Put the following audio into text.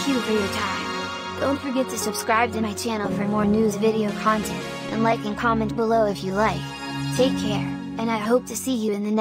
Thank you for your time. Don't forget to subscribe to my channel for more news video content, and like and comment below if you like. Take care, and I hope to see you in the next